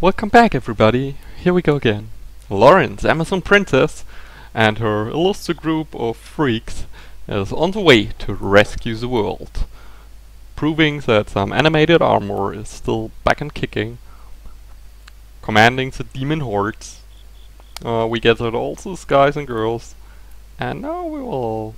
Welcome back everybody. Here we go again. Lawrence, Amazon Princess, and her illustrious group of freaks is on the way to rescue the world. Proving that some animated armor is still back and kicking. Commanding the demon hordes. Uh, we gathered all these guys and girls. And now we will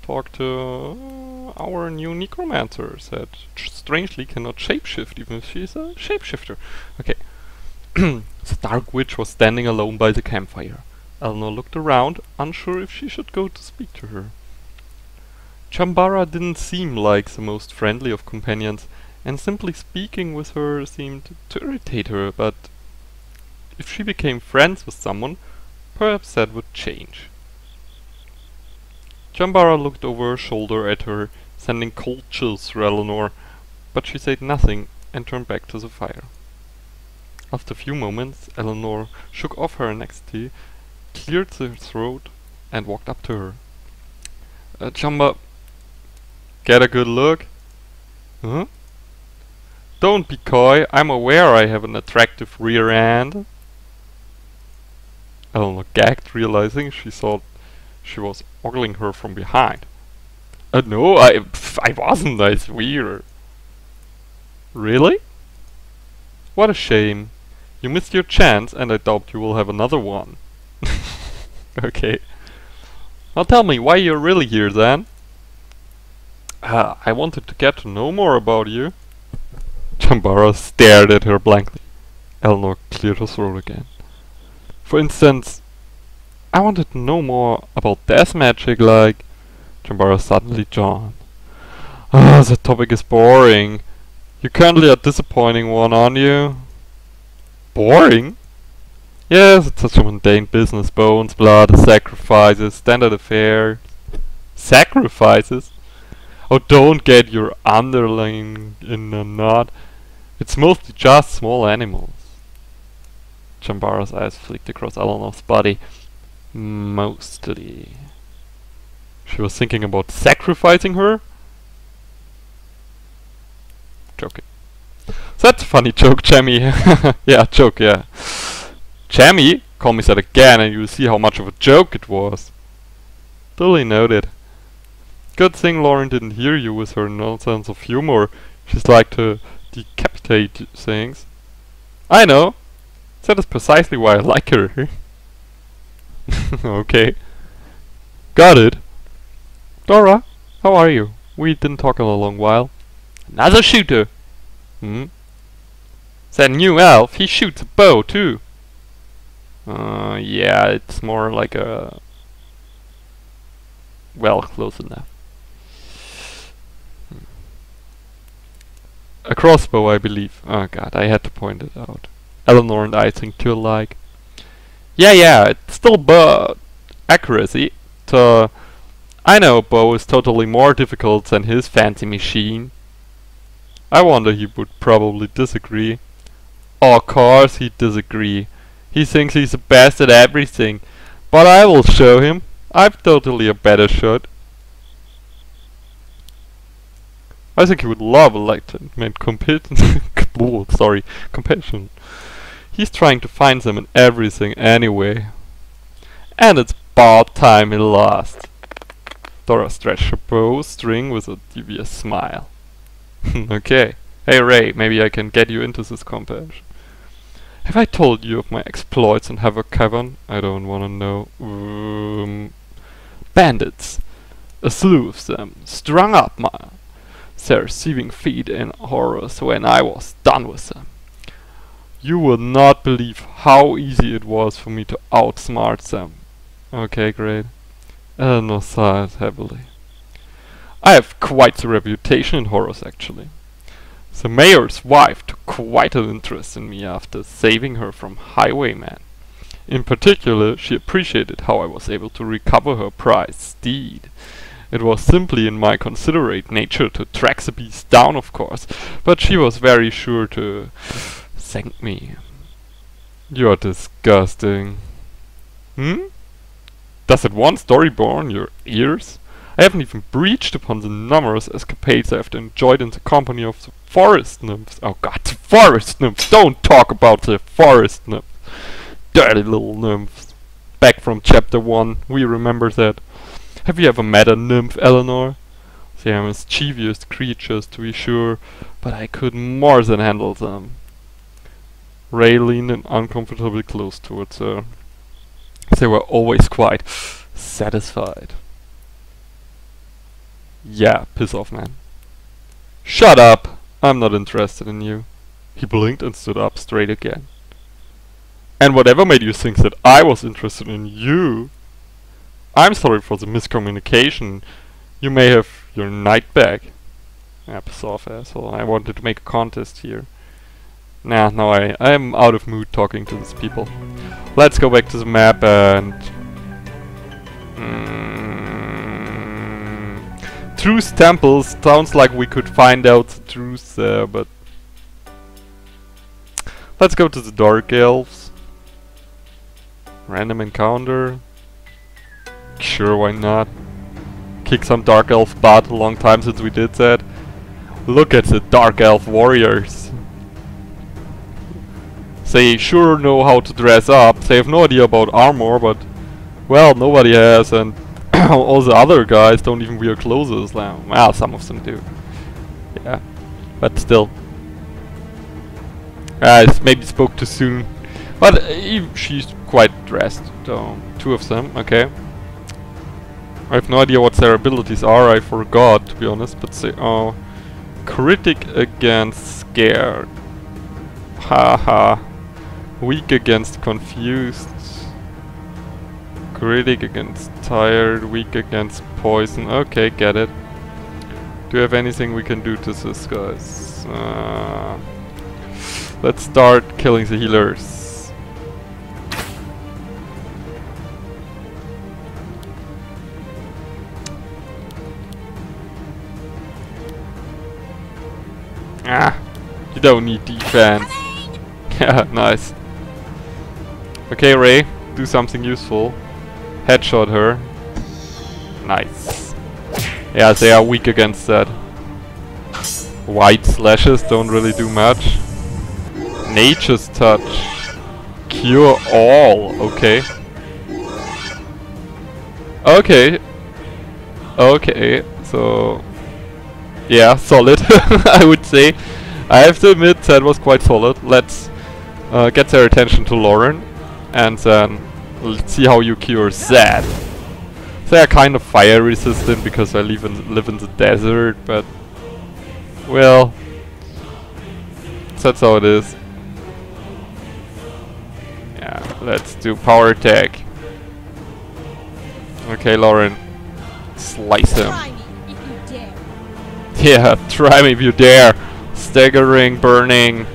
talk to uh, our new necromancer that strangely cannot shapeshift even if she's a shapeshifter. Okay. the Dark Witch was standing alone by the campfire. Eleanor looked around, unsure if she should go to speak to her. Chambara didn't seem like the most friendly of companions, and simply speaking with her seemed to irritate her, but if she became friends with someone, perhaps that would change. Chambara looked over her shoulder at her, sending cold chills through Eleanor, but she said nothing and turned back to the fire. After a few moments, Eleanor shook off her anxiety, cleared her throat, and walked up to her. Uh, Chamba, get a good look? Huh? Don't be coy, I'm aware I have an attractive rear end. Eleanor gagged, realizing she thought she was ogling her from behind. Uh, no, I, pff, I wasn't, I swear. Really? What a shame. You missed your chance, and I doubt you will have another one. okay. Now tell me why you're really here then. Uh, I wanted to get to know more about you. Chambara stared at her blankly. Eleanor cleared her throat again. For instance, I wanted to know more about death magic, like... Chambara suddenly yawned. Ah, oh, the topic is boring. You currently a disappointing one, aren't you? Boring? Yes, it's such a mundane business. Bones, blood, sacrifices, standard affair. Sacrifices? Oh, don't get your underling in a knot. It's mostly just small animals. Chambara's eyes flicked across Eleanor's body. Mostly. She was thinking about sacrificing her? Joking. That's a funny joke, Jamie. yeah, joke, yeah. Jamie, call me that again and you'll see how much of a joke it was. Duly noted. Good thing Loren didn't hear you with her nonsense of humor. She's like to decapitate things. I know. That is precisely why I like her. okay. Got it. Dora, how are you? We didn't talk in a long while. Another shooter! Hmm? That new elf, he shoots a bow too. Uh, yeah, it's more like a... Well, close enough. A crossbow, I believe. Oh god, I had to point it out. Eleanor and I think too alike. Yeah, yeah, it's still bow accuracy. So, I know bow is totally more difficult than his fancy machine. I wonder he would probably disagree. Of course he'd disagree. He thinks he's the best at everything. But I will show him. I'm totally a better shot. I think he would love a lieutenant compassion. sorry, compassion. He's trying to find them in everything anyway. And it's about time he lost. Dora stretched her bowstring with a devious smile. okay. Hey Ray, maybe I can get you into this compassion. Have I told you of my exploits in Havoc Cavern? I don't wanna know. Um, bandits. A slew of them, strung up my their receiving feet in horrors when I was done with them. You will not believe how easy it was for me to outsmart them. Okay, great. Eleanor sighed heavily. I have quite the reputation in horrors, actually. The mayor's wife took quite an interest in me after saving her from highwaymen. In particular, she appreciated how I was able to recover her prized steed. It was simply in my considerate nature to track the beast down, of course, but she was very sure to thank me. You're disgusting. Hmm? Does it one story bore your ears? I haven't even breached upon the numerous escapades I have enjoyed in the company of the forest nymphs. Oh god, the forest nymphs! Don't talk about the forest nymphs! Dirty little nymphs. Back from chapter 1, we remember that. Have you ever met a nymph, Eleanor? They are mischievous creatures, to be sure, but I could more than handle them. Ray leaned in uncomfortably close towards her. They were always quite satisfied. Yeah, piss off, man. Shut up! I'm not interested in you. He blinked and stood up straight again. And whatever made you think that I was interested in you? I'm sorry for the miscommunication. You may have your night back. Yeah, piss off, asshole. I wanted to make a contest here. Nah, no, I, I'm out of mood talking to these people. Let's go back to the map and... Mm, truth temples sounds like we could find out the truth there, but... Let's go to the Dark Elves. Random encounter. Sure, why not? Kick some Dark Elf butt, a long time since we did that. Look at the Dark Elf warriors. They sure know how to dress up. They have no idea about armor, but... Well, nobody has, and all the other guys don't even wear clothes now. Well, some of them do. Yeah, but still. I maybe spoke too soon. But uh, she's quite dressed, though. Two of them, okay. I have no idea what their abilities are, I forgot to be honest, but they are critic against scared. Haha. Weak against confused. Critic against tired, weak against poison. Okay, get it. Do you have anything we can do to this guys? Uh, let's start killing the healers. Ah, you don't need defense. yeah, nice. Okay, Ray, do something useful. Headshot her. Nice. Yeah, they are weak against that. White slashes don't really do much. Nature's touch. Cure all. Okay. Okay. Okay, so yeah, solid, I would say. I have to admit that was quite solid. Let's uh, get their attention to Loren, and then let's see how you cure that. They are kind of fire resistant because I live in, live in the desert, but well, that's how it is. Yeah, let's do power attack. Okay, Loren, slice him. Yeah, try me if you dare. Staggering, burning.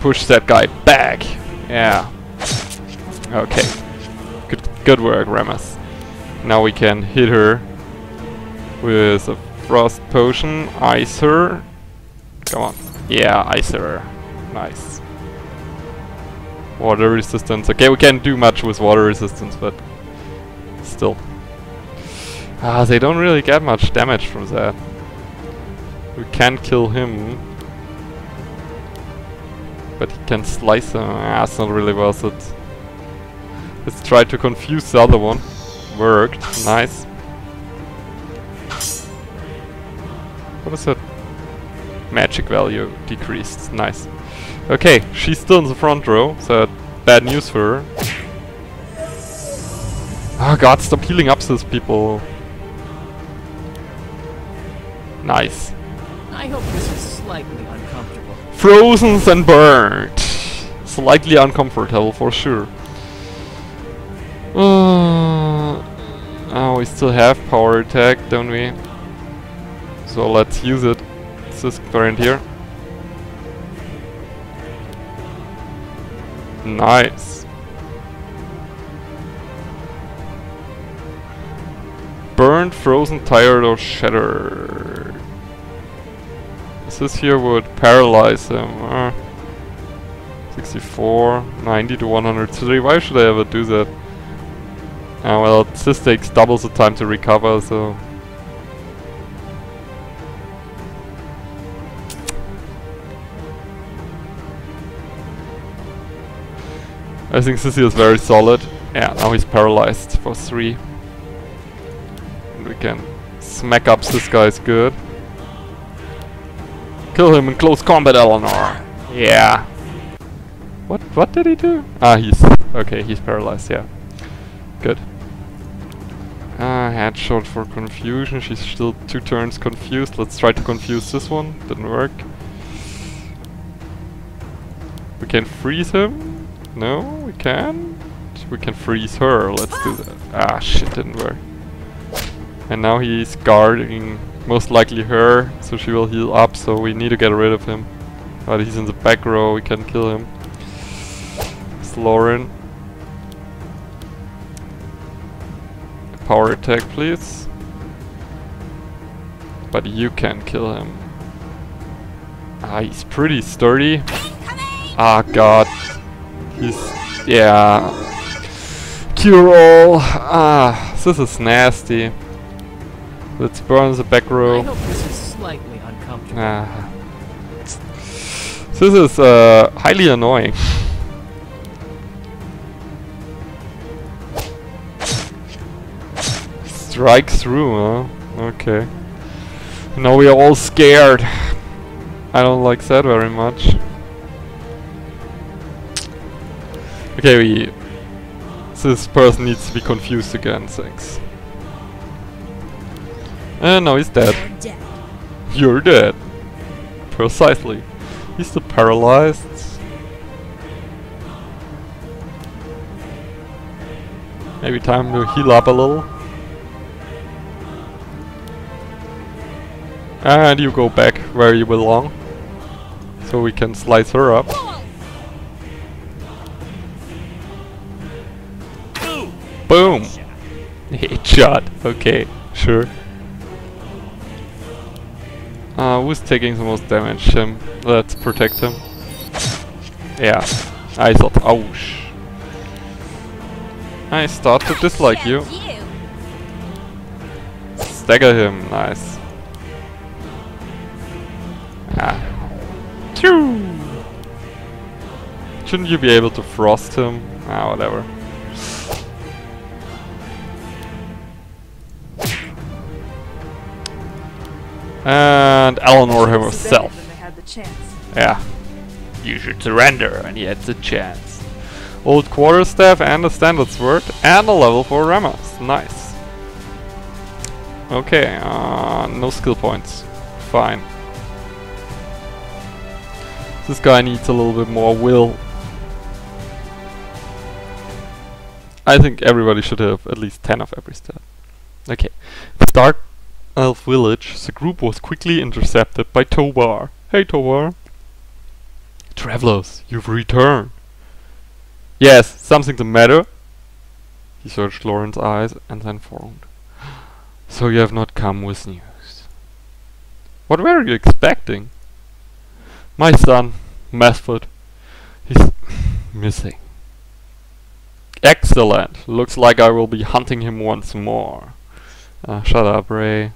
Push that guy back. Yeah. Okay. Good good work, Rammus. Now we can hit her with a frost potion, ice her. Come on. Yeah, ice her. Nice. Water resistance. Okay, we can't do much with water resistance, but still. Ah, they don't really get much damage from that. We can't kill him. But he can slice him. Ah, not really worth it. Let's try to confuse the other one. Worked. Nice. What is that? Magic value decreased. Nice. Okay, she's still in the front row, so bad news for her. Oh god, stop healing up these people. Nice. I hope this is slightly uncomfortable. Frozen and burnt. Slightly uncomfortable for sure. Oh, we still have power attack, don't we? So let's use it. It's this current here. Nice. Burned, frozen, tired or shattered. This here would paralyze him. Uh, 64, 90 to 103. Why should I ever do that? Uh, well, this takes double the time to recover, so... I think Sissy is very solid. Yeah, now he's paralyzed for three. We can smack up this guy's good. Kill him in close combat, Eleanor. Yeah. What what did he do? Ah, he's okay. He's paralyzed. Yeah. Good. Headshot for confusion. She's still two turns confused. Let's try to confuse this one. Didn't work. We can freeze him. No, we can. We can freeze her. Let's do that. Ah, shit, didn't work. And now he's guarding most likely her, so she will heal up, so we need to get rid of him. But he's in the back row, we can kill him. It's Loren. Power attack, please. But you can kill him. Ah, he's pretty sturdy. Ah, god. He's... yeah. Cure all. Ah, this is nasty. Let's burn the back I row. this is slightly uncomfortable. Ah. This is uh, highly annoying. Strike through, huh? Okay. Now we are all scared. I don't like that very much. Okay, we... This person needs to be confused again, thanks. And now he's dead. Dead. You're dead. Precisely. He's still paralyzed. Maybe time to heal up a little. And you go back where you belong. So we can slice her up. Boom! Headshot. Okay, sure. Uh, who's taking the most damage? Him. Let's protect him. Yeah. I thought, ouch. I start to dislike you. Stagger him, nice. Phew. Shouldn't you be able to frost him? Ah, whatever. And Eleanor herself. When they had the chance. Yeah. You should surrender, and he had the chance. Old quarterstaff and a standard sword, and a level 4 Ramos. Nice. Okay, uh, no skill points. Fine. This guy needs a little bit more will. I think everybody should have at least 10 of every stat. Okay. Start Elf Village, the group was quickly intercepted by Tobar. Hey Tobar. Travelers, you've returned. Yes, something the matter? He searched Loren's eyes and then frowned. So you have not come with news. What were you expecting? My son, Method. He's missing. Excellent. Looks like I will be hunting him once more. Ah, shut up, Ray.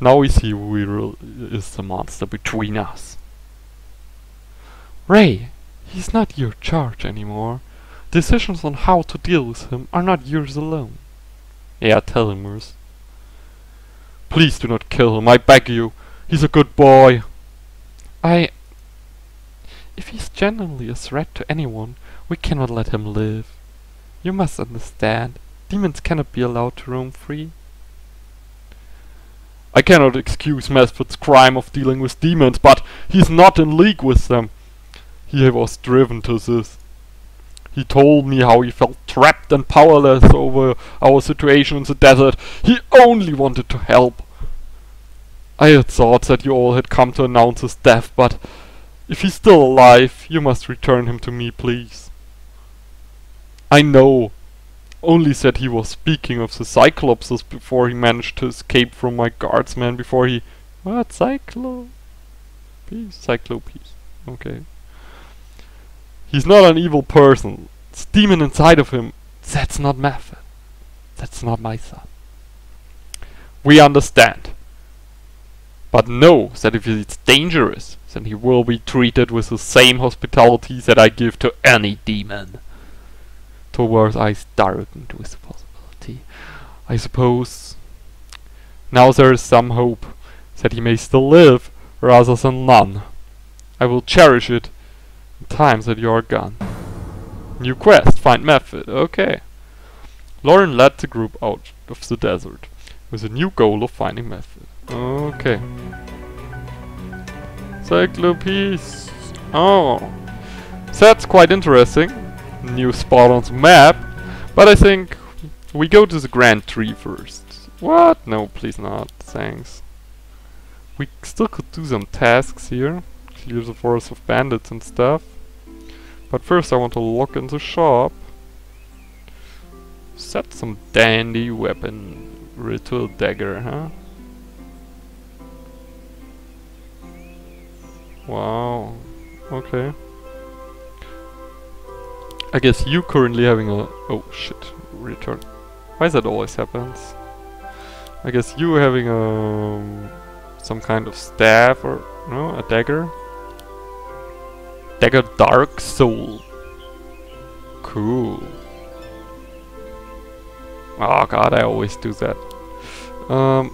Now we see who real is the monster between us. Ray, he's not your charge anymore. Decisions on how to deal with him are not yours alone. Yeah, tell him, Moose. Please do not kill him, I beg you. He's a good boy. I... If he's genuinely a threat to anyone, we cannot let him live. You must understand, demons cannot be allowed to roam free. I cannot excuse Mesford's crime of dealing with demons, but he's not in league with them. He was driven to this. He told me how he felt trapped and powerless over our situation in the desert. He only wanted to help. I had thought that you all had come to announce his death, but if he's still alive, you must return him to me, please. I know. Only said he was speaking of the Cyclopses before he managed to escape from my guardsmen before he... What? Cyclo... Peace? Cyclopees. Okay. He's not an evil person. It's demon inside of him. That's not method. That's not my son. We understand. But know that if it's dangerous, then he will be treated with the same hospitality that I give to any demon. Towards eyes darkened with the possibility. I suppose now there is some hope that he may still live rather than none. I will cherish it in times that you are gone. New quest, find method, okay. Loren led the group out of the desert with a new goal of finding method. Okay. Cyclopiece. Oh. That's quite interesting. New spot on the map. But I think we go to the Grand Tree first. What? No, please not. Thanks. We still could do some tasks here. Clear the forest of bandits and stuff. But first I want to look in the shop. Set some dandy weapon. Ritual dagger, huh? Wow. Okay. I guess you currently having a... Oh shit. Return. Why is that always happens? I guess you having a... Um, some kind of staff or... No? A dagger? Dagger Dark Soul. Cool. Oh god, I always do that. Um.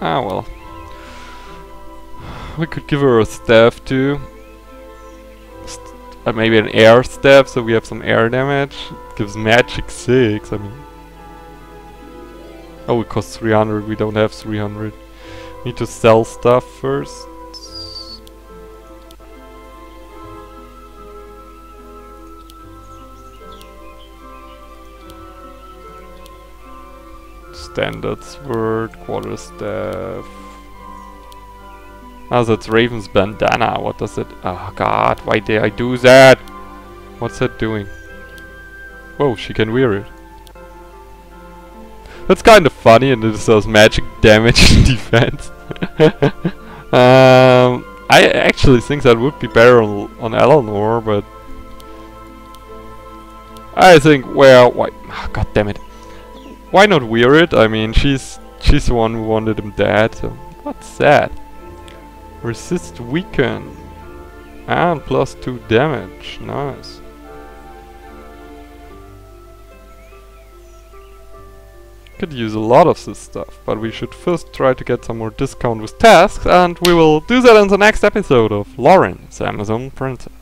Ah well. We could give her a staff too. St uh, maybe an air staff so we have some air damage. gives magic 6, I mean. Oh, it costs 300, we don't have 300. Need to sell stuff first. Standard sword, quarterstaff. Ah, that's Raven's bandana. What does it... Oh god, why did I do that? What's that doing? Whoa, she can wear it. That's kind of funny and it does magic damage and defense. um, I actually think that would be better on, on Eleanor, but... I think, well, why... Oh, god damn it why not wear it? I mean, she's she's the one who wanted him dead. So what's that? Resist weaken and plus two damage. Nice. Could use a lot of this stuff, but we should first try to get some more discount with tasks, and we will do that in the next episode of Loren, the Amazon Princess.